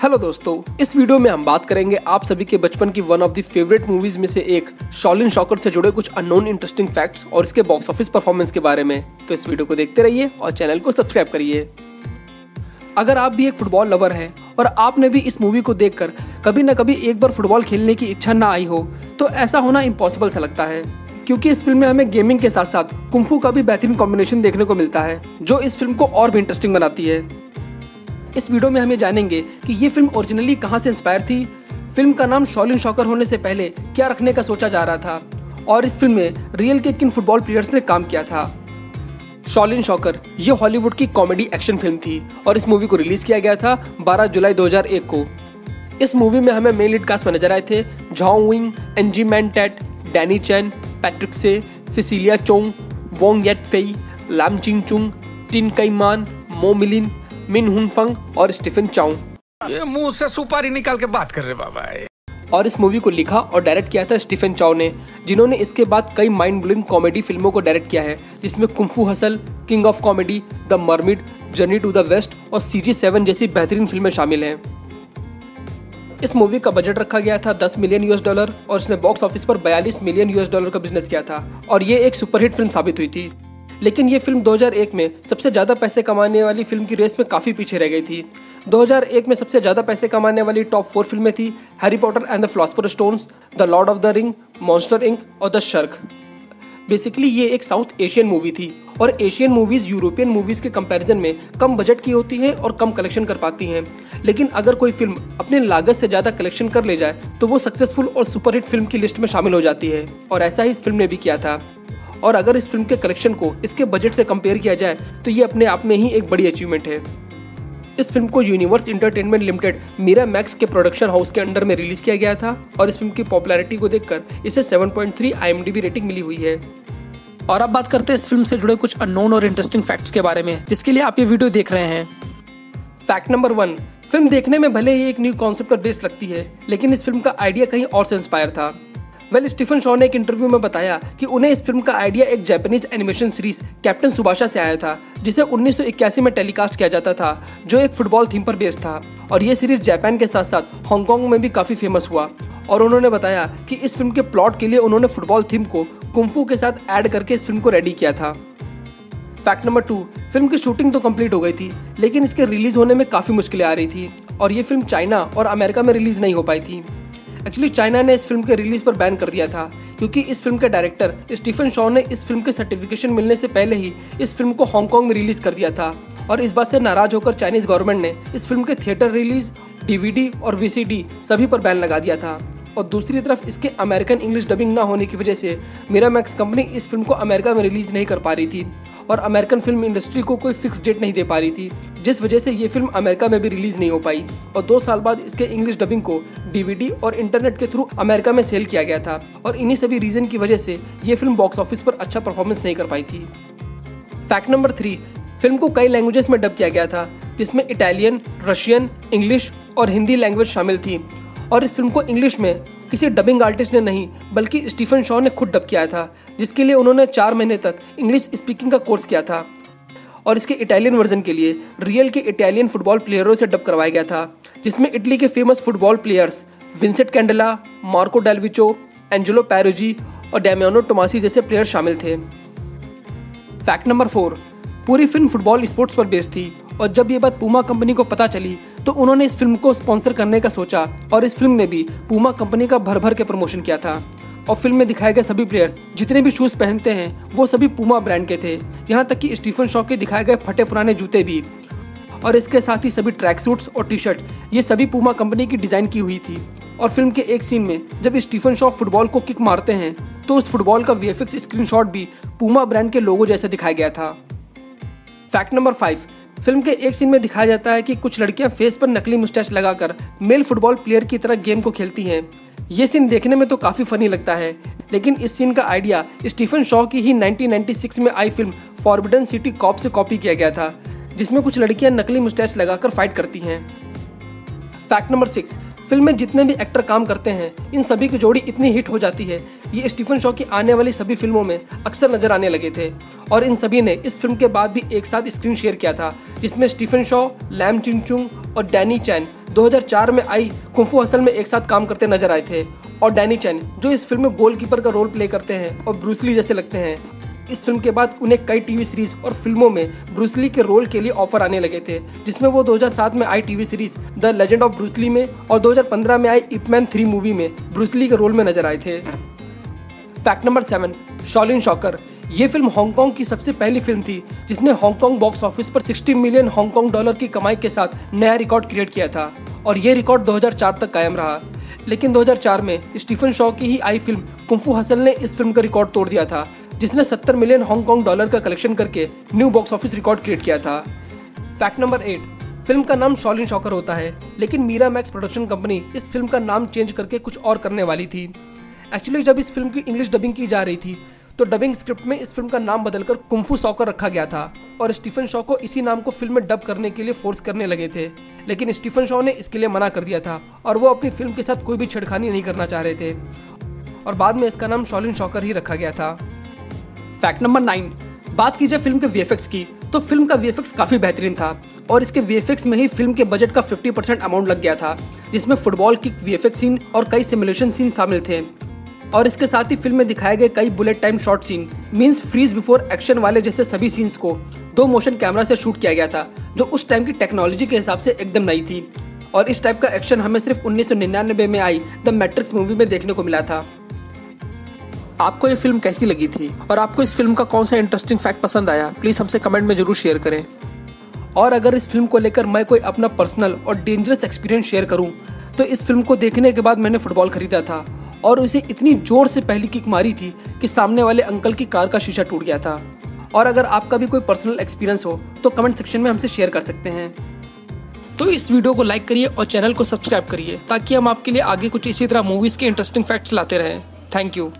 Hello दोस्तों, इस video में हम बात करेंगे आप सभी के बचपन की one of the favourite movies में से एक शॉलिन शॉकर से जुड़े कुछ अननोन इंटरेस्टिंग फैक्ट्स और इसके बॉक्स ऑफ़िस परफॉर्मेंस के बारे में। तो इस वीडियो को देखते रहिए और चैनल को सब्सक्राइब करिए। अगर आप भी एक फुटबॉल लवर हैं और आपने भी इस मूवी को देखकर कभी न कभी एक बार फुटबॉल खेलने की इच्छा ना आई हो तो ऐसा होना इम्पॉसिबल सा लगता है। क्योंकि इस फ़िल्म में हमें गेमिंग के साथ साथ कुंफू का भी बेहतरीन कॉम्बिनेशन देखने को मिलता है, जो इस फ़िल्म को और भी इंटरेस्टिंग बनाती है। इस वीडियो में हम ये जानेंगे कि ये फ़िल्म ओरिजिनली कहाँ से इंस्पायर थी। फ़िल्म का नाम शॉलिन शॉकर होने से पहले क्या रखने का सोचा जा रहा था और इस फ़िल्म में रियल के किन फुटबॉल प्लेयर्स ने काम किया था। शॉलिन शॉकर ये हॉलीवुड की कॉमेडी एक्शन फ़िल्म थी और इस मूवी को रिलीज़ किया गया था 12 जुलाई 2001 को। इस मूवी में हमें मेन लीड कास्ट में नज़र आए थे जॉन्ग wing Ng Man Tat Danny Chan Patrick Tse Cecilia Cheung Wong Yat Fei Lam चिंग चुंग टिन कई मान मो मिलिन मिन हुन फंग और स्टीफन चाउ ये मुँह से सुपारी निकाल के बात कर रहे बाबा और इस मूवी को लिखा और डायरेक्ट किया था स्टीफन चाउ ने जिन्होंने इसके बाद कई माइंड ब्लोइंग कॉमेडी फ़िल्मों को डायरेक्ट किया है जिसमें kung fu hustle king of comedy the mermaid journey to the west और सीजी सेवन जैसी बेहतरीन फ़िल्में शामिल हैं। इस मूवी का बजट रखा गया था 10 मिलियन यूएस डॉलर और इसने बॉक्स ऑफ़िस पर 42 मिलियन यूएस डॉलर का बिज़नेस किया था और ये एक सुपरहिट फ़िल्म साबित हुई थी। लेकिन ये फ़िल्म 2001 में सबसे ज़्यादा पैसे कमाने वाली फ़िल्म की रेस में काफ़ी पीछे रह गई थी। 2001 में सबसे ज़्यादा पैसे कमाने वाली टॉप फोर फ़िल्में थी Harry Potter and the philosopher's stones the lord of the ring monster inc और द शर्क बेसिकली ये एक साउथ एशियन मूवी थी और एशियन मूवीज़ यूरोपियन मूवीज़ के कंपैरिजन में कम बजट की होती हैं और कम कलेक्शन कर पाती हैं। लेकिन अगर कोई फ़िल्म अपने लागत से ज़्यादा कलेक्शन कर ले जाए तो वो सक्सेसफुल और सुपरहिट फ़िल्म की लिस्ट में शामिल हो जाती है और ऐसा ही इस फ़िल्म ने भी किया था। और अगर इस फ़िल्म के कलेक्शन को इसके बजट से कंपेयर किया जाए तो ये अपने आप में ही एक बड़ी अचीवमेंट है। इस फ़िल्म को universe entertainment limited Miramax के प्रोडक्शन हाउस के अंडर में रिलीज़ किया गया था और इस फ़िल्म की पॉपुलैरिटी को देखकर इसे 7.3 आईएमडीबी रेटिंग मिली हुई है। और अब बात करते हैं इस फ़िल्म से जुड़े कुछ अननोन और इंटरेस्टिंग फैक्ट्स के बारे में, जिसके लिए आप ये वीडियो देख रहे हैं। फैक्ट नंबर वन फ़िल्म देखने में भले ही एक न्यू कॉन्सेप्ट और बेस्ड लगती है, लेकिन इस फ़िल्म का आइडिया कहीं और से इंस्पायर था। वेल स्टीफन शॉ ने एक इंटरव्यू में बताया कि उन्हें इस फ़िल्म का आइडिया एक जापानीज एनिमेशन सीरीज़ कैप्टन सुभाषा से आया था, जिसे 1981 में टेलीकास्ट किया जाता था, जो एक फुटबॉल थीम पर बेस्ड था। और ये सीरीज़ जापान के साथ साथ हांगकॉन्ग में भी काफ़ी फ़ेमस हुआ। और उन्होंने बताया कि इस फ़िल्म के प्लॉट के लिए उन्होंने फुटबॉल थीम को कुंफू के साथ ऐड करके इस फ़िल्म को रेडी किया था। फैक्ट नंबर टू फ़िल्म की शूटिंग तो कंप्लीट हो गई थी, लेकिन इसके रिलीज़ होने में काफ़ी मुश्किलें आ रही थी, और ये फ़िल्म चाइना और अमेरिका में रिलीज़ नहीं हो पाई थी। एक्चुअली चाइना ने इस फ़िल्म के रिलीज़ पर बैन कर दिया था, क्योंकि इस फ़िल्म के डायरेक्टर स्टीफन शॉ ने इस फ़िल्म के सर्टिफिकेशन मिलने से पहले ही इस फ़िल्म को हांगकॉन्ग में रिलीज़ कर दिया था। और इस बात से नाराज़ होकर चाइनीज़ गवर्नमेंट ने इस फ़िल्म के थिएटर रिलीज़ डीवीडी और वीसीडी सभी पर बैन लगा दिया था। और दूसरी तरफ़ इसके अमेरिकन इंग्लिश डबिंग ना होने की वजह से मेरामैक्स कंपनी इस फ़िल्म को अमेरिका में रिलीज़ नहीं कर पा रही थी और अमेरिकन फ़िल्म इंडस्ट्री को कोई फिक्स डेट नहीं दे पा रही थी, जिस वजह से ये फ़िल्म अमेरिका में भी रिलीज़ नहीं हो पाई और दो साल बाद इसके इंग्लिश डबिंग को डीवीडी और इंटरनेट के थ्रू अमेरिका में सेल किया गया था और इन्हीं सभी रीजन की वजह से ये फ़िल्म बॉक्स ऑफ़िस पर अच्छा परफॉर्मेंस नहीं कर पाई थी। फैक्ट नंबर थ्री फ़िल्म को कई लैंग्वेजेस में डब किया गया था, जिसमें इटालियन रशियन इंग्लिश और हिंदी लैंग्वेज शामिल थी और इस फ़िल्म को इंग्लिश में किसी डबिंग आर्टिस्ट ने नहीं, बल्कि स्टीफन शॉ ने खुद डब किया था, जिसके लिए उन्होंने चार महीने तक इंग्लिश स्पीकिंग का कोर्स किया था। और इसके इटालियन वर्जन के लिए रियल के इटालियन फुटबॉल प्लेयरों से डब करवाया गया था, जिसमें इटली के famous football players Vincent Candela, Marco Delvecchio, Angelo Peruzzi और डेमियानो टोमासी जैसे प्लेयर शामिल थे। फैक्ट नंबर फोर, पूरी फ़िल्म फुटबॉल स्पोर्ट्स पर बेस्ड थी, और जब ये बात पूमा कंपनी को पता चली तो उन्होंने इस फ़िल्म को स्पॉन्सर करने का सोचा और इस फ़िल्म ने भी पूमा कंपनी का भर भर के प्रमोशन किया था। और फ़िल्म में दिखाए गए सभी प्लेयर्स जितने भी शूज़ पहनते हैं, वो सभी पूमा ब्रांड के थे। यहाँ तक कि स्टीफन शॉ के दिखाए गए फटे पुराने जूते भी। और इसके साथ ही सभी ट्रैक सूट्स और टी शर्ट ये सभी पूमा कंपनी की डिज़ाइन की हुई थी। और फ़िल्म के एक सीन में जब स्टीफन शॉ फुटबॉल को किक मारते हैं तो उस फुटबॉल का वी स्क्रीनशॉट भी पूमा ब्रांड के लोगो जैसे दिखाया गया था। फैक्ट नंबर फाइव फ़िल्म के एक सीन में दिखाया जाता है कि कुछ लड़कियाँ फेस पर नकली मुस्टैच लगाकर मेल फुटबॉल प्लेयर की तरह गेम को खेलती हैं। ये सीन देखने में तो काफ़ी फनी लगता है, लेकिन इस सीन का आइडिया स्टीफन शॉ की ही 1996 में आई फ़िल्म फॉरबिडन सिटी कॉप से कॉपी किया गया था, जिसमें कुछ लड़कियाँ नकली मुस्टैच लगाकर फाइट करती हैं। फैक्ट नंबर सिक्स फ़िल्म में जितने भी एक्टर काम करते हैं, इन सभी की जोड़ी इतनी हिट हो जाती है। ये स्टीफन शॉ की आने वाली सभी फ़िल्मों में अक्सर नज़र आने लगे थे। और इन सभी ने इस फ़िल्म के बाद भी एक साथ स्क्रीन शेयर किया था, जिसमें स्टीफन शॉ, लैम चिंगचुंग और डैनी चैन 2004 में आई कुंफू हसल में एक साथ काम करते नज़र आए थे। और डैनी चैन, जो इस फ़िल्म में गोलकीपर का रोल प्ले करते हैं और ब्रूसली जैसे लगते हैं। इस फ़िल्म के बाद उन्हें कई टीवी सीरीज़ और फ़िल्मों में ब्रूसली के रोल के लिए ऑफ़र आने लगे थे, जिसमें वो 2007 में आई TV series the legend of Bruce Lee में और 2015 में आई इपमैन थ्री मूवी में ब्रूसली के रोल में नज़र आए थे। Fact number seven, Shaolin Soccer. ये फ़िल्म हांगकांग की सबसे पहली फ़िल्म थी, जिसने हांगकांग बॉक्स ऑफ़िस पर 60 मिलियन हांगकांग डॉलर की कमाई के साथ नया रिकॉर्ड क्रिएट किया था और ये रिकॉर्ड 2004 तक कायम रहा। लेकिन 2004 में स्टीफन शॉ की ही आई फ़िल्म कुंफू हसल ने इस फ़िल्म का रिकॉर्ड तोड़ दिया था। जिसने 70 मिलियन हांगकांग डॉलर का कलेक्शन करके new box office record create किया था। फैक्ट नंबर एट फ़िल्म का नाम शॉलिन शॉकर होता है, लेकिन मीरा मैक्स प्रोडक्शन कंपनी इस फ़िल्म का नाम चेंज करके कुछ और करने वाली थी। एक्चुअली जब इस फ़िल्म की इंग्लिश डबिंग की जा रही थी तो डबिंग स्क्रिप्ट में इस फ़िल्म का नाम बदलकर कुंफू सॉकर रखा गया था और स्टीफन शॉ को इसी नाम को फ़िल्म में डब करने के लिए फोर्स करने लगे थे। लेकिन स्टीफन शॉ ने इसके लिए मना कर दिया था और वो अपनी फ़िल्म के साथ कोई भी छेड़खानी नहीं करना चाह रहे थे। और बाद में इसका नाम शॉलिन शॉकर ही रखा गया था। फैक्ट नंबर नाइन बात की जाए फ़िल्म के वी की तो फ़िल्म का वीएफएक्स काफ़ी बेहतरीन था और इसके वीएफएक्स में ही फ़िल्म के बजट का 50 परसेंट अमाउंट लग गया था, जिसमें फुटबॉल की वी सीन और कई सिमुलेशन सीन शामिल थे। और इसके साथ ही फ़िल्म में दिखाए गए कई bullet time short scene means freeze before action वाले जैसे सभी सीन्स को दो मोशन कैमरा से शूट किया गया था, जो उस टाइम की टेक्नोलॉजी के हिसाब से एकदम नई थी। और इस टाइप का एक्शन हमें सिर्फ़ उन्नीस सौ निन्यानवे में आई द मैट्रिक्स मूवी में देखने को मिला था। आपको ये फ़िल्म कैसी लगी थी? और आपको इस फ़िल्म का कौन सा इंटरेस्टिंग फैक्ट पसंद आया? प्लीज़ हमसे कमेंट में ज़रूर शेयर करें। और अगर इस फ़िल्म को लेकर मैं कोई अपना पर्सनल और डेंजरस एक्सपीरियंस शेयर करूँ तो इस फ़िल्म को देखने के बाद मैंने फुटबॉल खरीदा था। और उसे इतनी ज़ोर से पहली किक मारी थी कि सामने वाले अंकल की कार का शीशा टूट गया था। और अगर आपका भी कोई पर्सनल एक्सपीरियंस हो तो कमेंट सेक्शन में हमसे शेयर कर सकते हैं। तो इस वीडियो को लाइक करिए और चैनल को सब्सक्राइब करिए, ताकि हम आपके लिए आगे कुछ इसी तरह मूवीज़ के इंटरेस्टिंग फैक्ट्स लाते रहें। Thank you